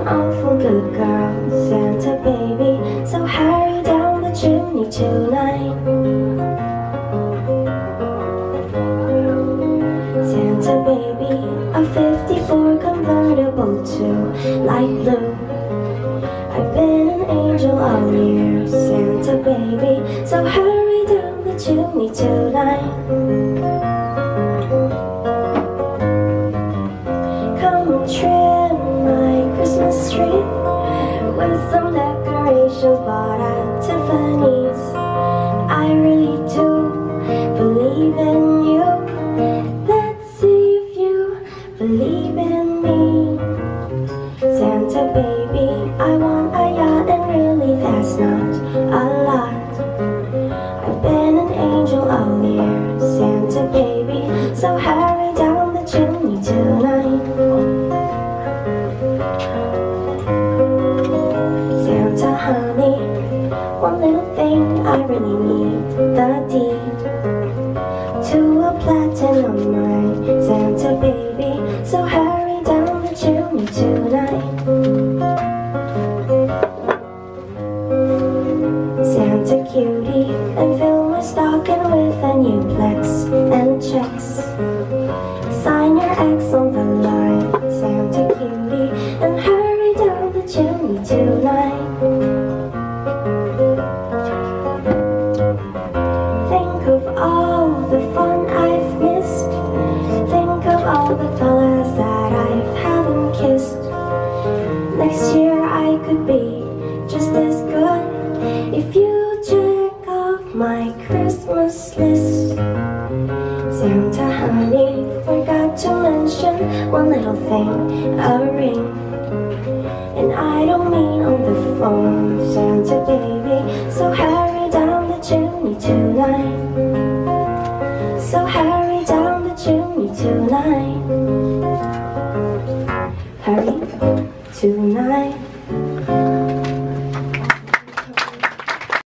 a good girl, Santa baby. So hurry down the chimney tonight. Santa baby, a 54 convertible too light blue. I've been an angel all year, Santa baby. So hurry down the chimney tonight. Some decorations bought at Tiffany's. I really do believe in you. Let's see if you believe in me. Santa baby, I want a yacht, and really that's not a lot. I've been an angel all year, Santa baby. So hurry honey, one little thing I really need the deed to a platinum mine. Santa baby, so hurry down the chimney tonight. Santa cutie, and fill my stocking with a new plex and checks. Sign your X on the line, Santa cutie, and hurry down the chimney tonight. Could be just as good if you check off my Christmas list. Santa honey, forgot to mention one little thing, a ring. And I don't mean on the phone, Santa baby. So hurry down the chimney tonight. So hurry down the chimney tonight. Hurry tonight.